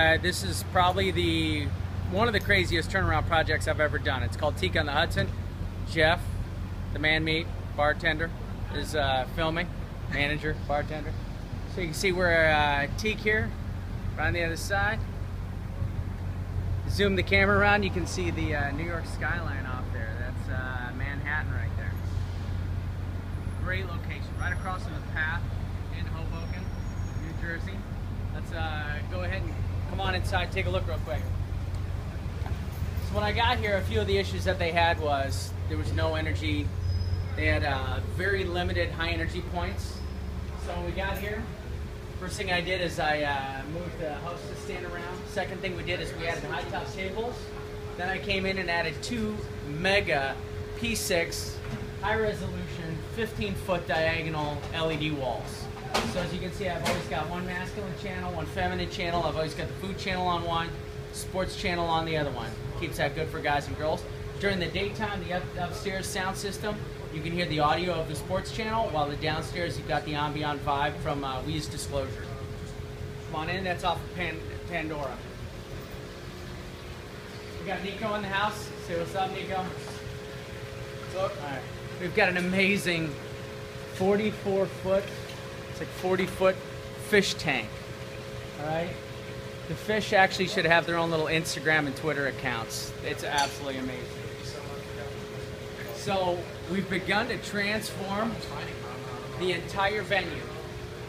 uh, this is probably the one of the craziest turnaround projects I've ever done. It's called Teak on the Hudson. Jeff, the man meat bartender, is uh, filming. Manager, bartender. So you can see we're uh, Teak here, right on the other side. Zoom the camera around, you can see the uh, New York skyline off there. That's uh, Manhattan right there. Great location, right across from the path in Hoboken, New Jersey. Let's uh, go ahead and come on inside, take a look real quick. So when I got here, a few of the issues that they had was there was no energy. They had uh, very limited high energy points. So when we got here, first thing I did is I uh, moved the hostess stand around. Second thing we did is we added high top tables. Then I came in and added two mega P6 high resolution 15 foot diagonal LED walls. So as you can see, I've always got one masculine channel, one feminine channel. I've always got the food channel on one, sports channel on the other one. Keeps that good for guys and girls. During the daytime, the up, upstairs sound system, you can hear the audio of the sports channel, while the downstairs you've got the ambient vibe from uh, Disclosure. Come on in, that's off of Pan Pandora. We got Nico in the house. Say what's up, Nico. What's up? All right. We've got an amazing 44 foot, like 40 foot fish tank. All right. The fish actually should have their own little Instagram and Twitter accounts. It's absolutely amazing. So we've begun to transform the entire venue.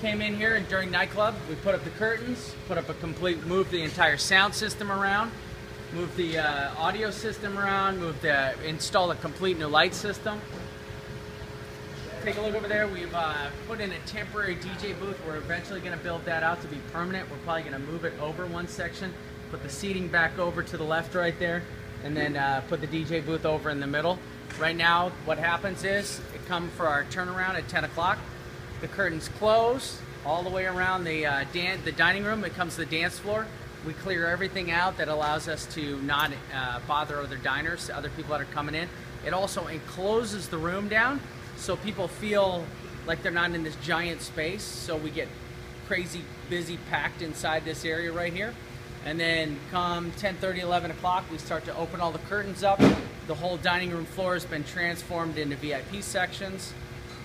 Came in here and during nightclub, we put up the curtains, put up a complete, move the entire sound system around, move the uh, audio system around, moved the, installed a complete new light system. Take a look over there. We've uh, put in a temporary DJ booth. We're eventually going to build that out to be permanent. We're probably going to move it over one section, put the seating back over to the left right there, and then uh, put the DJ booth over in the middle. Right now, what happens is it come for our turnaround at 10 o'clock. The curtains close all the way around the uh, the dining room. It comes to the dance floor. We clear everything out that allows us to not uh, bother other diners, other people that are coming in. It also encloses the room down so people feel like they're not in this giant space. So we get crazy busy packed inside this area right here. And then come 10, 30, 11 o'clock, we start to open all the curtains up. The whole dining room floor has been transformed into VIP sections.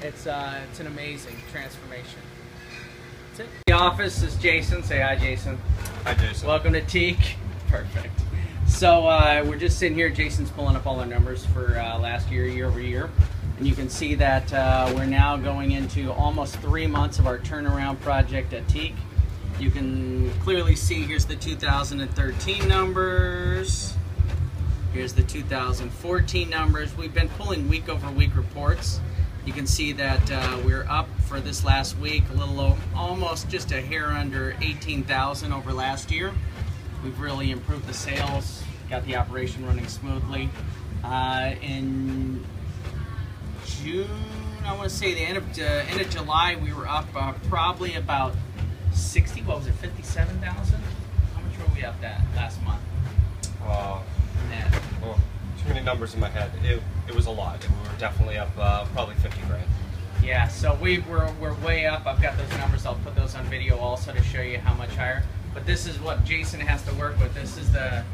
It's, uh, it's an amazing transformation. That's it. The office is Jason. Say hi, Jason. Hi, Jason. Welcome to Teak. Perfect. So uh, we're just sitting here. Jason's pulling up all our numbers for uh, last year, year over year. And you can see that uh, we're now going into almost three months of our turnaround project at Teak. You can clearly see here's the 2013 numbers. Here's the 2014 numbers. We've been pulling week over week reports. You can see that uh, we're up for this last week, a little almost just a hair under 18,000 over last year. We've really improved the sales, got the operation running smoothly. Uh, in June, I want to say the end of uh, end of July, we were up uh, probably about 60. What was it, 57,000? How much were we up that last month? Uh, oh, too many numbers in my head. It, it was a lot. We were definitely up uh, probably 50 grand. Yeah, so we we're, we're way up. I've got those numbers. I'll put those on video also to show you how much higher. But this is what Jason has to work with. This is the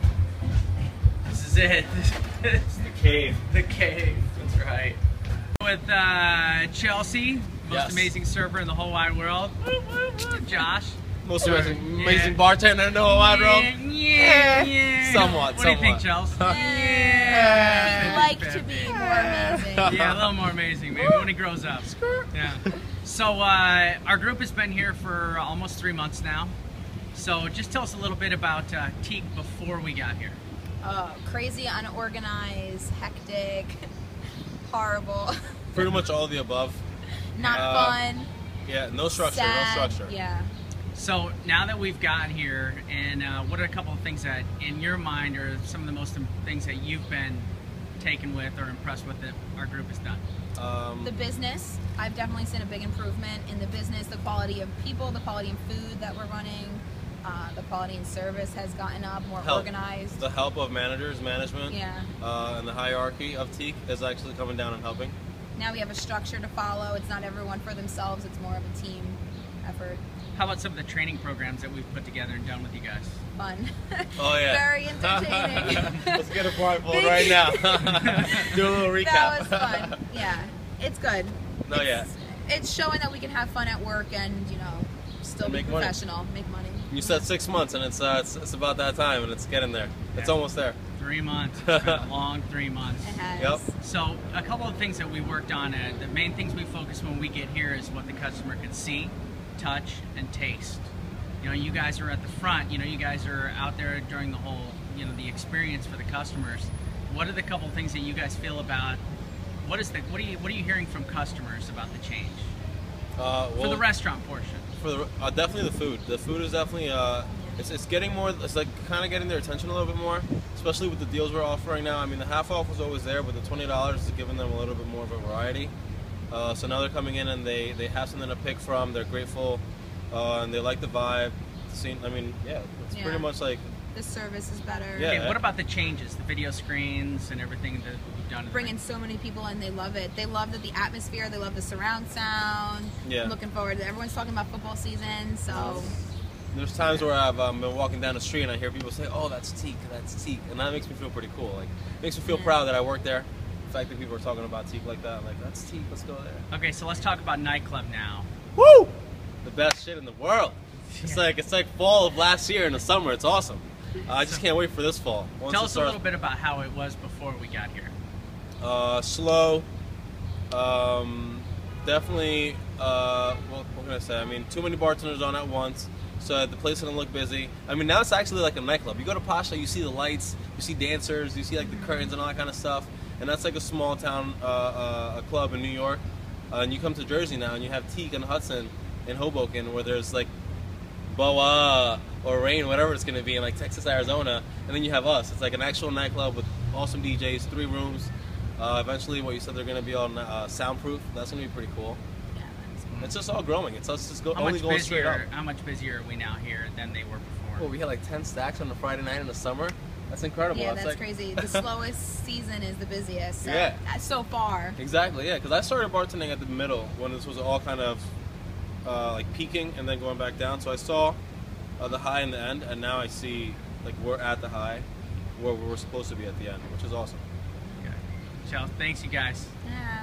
this is it. The cave. the cave. That's right. With uh, Chelsea, most Yes. amazing server in the whole wide world. Woo, woo, woo. Josh. Most amazing, Yeah. amazing bartender in the whole wide world. Yeah, yeah, yeah. Somewhat, What do you think. Chelsea? We'd like to be more amazing. yeah, a little more amazing, maybe when he grows up. Yeah. So uh, our group has been here for almost three months now. So just tell us a little bit about uh, Teak before we got here. Uh, crazy, unorganized, hectic, horrible, Pretty much all of the above. not Uh, fun, Yeah, no structure, sad. no structure. Yeah. So now that we've gotten here, and uh, what are a couple of things that, in your mind, are some of the most things that you've been taken with or impressed with that our group has done? Um, The business, I've definitely seen a big improvement in the business, the quality of people, the quality of food that we're running, uh, the quality and service has gotten up, more help. organized. The help of managers, management, Yeah. uh, and the hierarchy of Teak is actually coming down and helping. Now we have a structure to follow. It's not everyone for themselves. It's more of a team effort. How about some of the training programs that we've put together and done with you guys? Fun. Oh yeah. Very entertaining. Let's get a blindfold right now. Do a little recap. that was fun. Yeah, it's good. No, it's, yeah. It's showing that we can have fun at work and you know still And be make money. professional, make money. You said six months, and it's, uh, it's it's about that time, and it's getting there. It's almost there. Three months. It's been a long three months. It has. Yep. So a couple of things that we worked on. Uh, the main things we focus when we get here is what the customer can see, touch, and taste. You know, you guys are at the front. You know, you guys are out there during the whole, you know, the experience for the customers. What are the couple of things that you guys feel about? What is the what are you what are you hearing from customers about the change Uh, for the restaurant portion? for the uh, definitely the food. The food is definitely uh, it's, it's getting more. It's like kind of getting their attention a little bit more, especially with the deals we're offering now. I mean, the half off was always there, but the twenty dollars is giving them a little bit more of a variety. Uh, so now they're coming in and they they have something to pick from. They're grateful, uh, and they like the vibe. The scene. I mean, yeah, it's Yeah. pretty much like The service is better. Yeah. Okay, what about the changes, the video screens and everything that we've done? Bringing so many people in, they love it. They love that the atmosphere. They love the surround sound. Yeah. I'm looking forward. to Everyone's talking about football season, so There's times where I've um, been walking down the street and I hear people say, "Oh, that's Teak, that's Teak," and that makes me feel pretty cool. Like, makes me feel Yeah. proud that I work there. The fact that people are talking about Teak like that, like that's Teak, let's go there. Okay, so let's talk about nightclub now. Woo! The best shit in the world. It's Yeah. like it's like fall of last year in the summer. It's awesome. Uh, I just can't wait for this fall. Once Tell us a little bit about how it was before we got here. Uh, slow. Um, definitely. Uh, what, what can I say? I mean, too many bartenders on at once, so the place didn't look busy. I mean, now it's actually like a nightclub. You go to Pacha, you see the lights, you see dancers, you see like the curtains and all that kind of stuff, and that's like a small town uh, uh, a club in New York. Uh, and you come to Jersey now, and you have Teak and Hudson in Hoboken, where there's like Boa or Rain, whatever it's going to be, in like Texas, Arizona, and then you have us. It's like an actual nightclub with awesome DJs, three rooms. Uh, eventually, what you said they're going to be on uh, soundproof. That's going to be pretty cool. yeah, that's cool. It's just all growing. It's us just go, How only much going straight up. How much busier are we now here than they were before? Well, we had like ten stacks on a Friday night in the summer. That's incredible. Yeah, That's that's like- crazy. The slowest season is the busiest. So, Yeah. So far. Exactly, yeah. Because I started bartending at the middle when this was all kind of uh, like peaking and then going back down. So I saw uh, the high and the end, and now I see like we're at the high where we're supposed to be at the end, which is awesome. Okay. So thanks, you guys. Yeah.